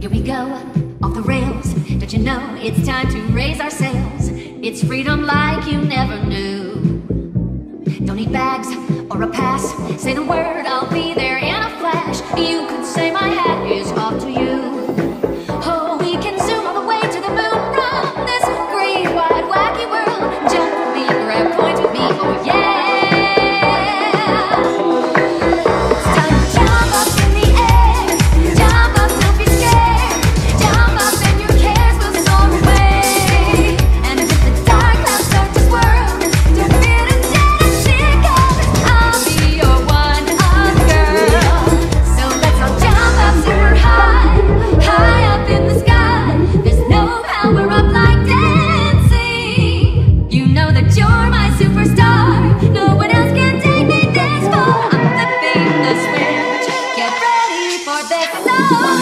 go off the rails. Don't you know it's time to raise our sails? It's freedom like you never knew. Don't need bags or a pass. Say the word, I'll be there in a flash. You could say for the soul.